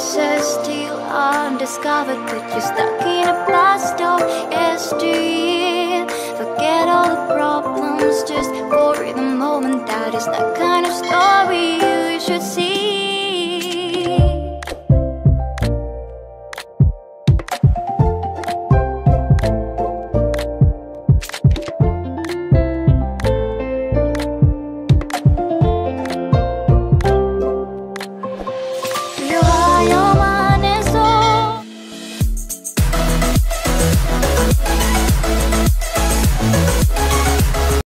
pieces still undiscovered, but you're stuck in a past door. Yes. Forget all the problems just for the moment that is not.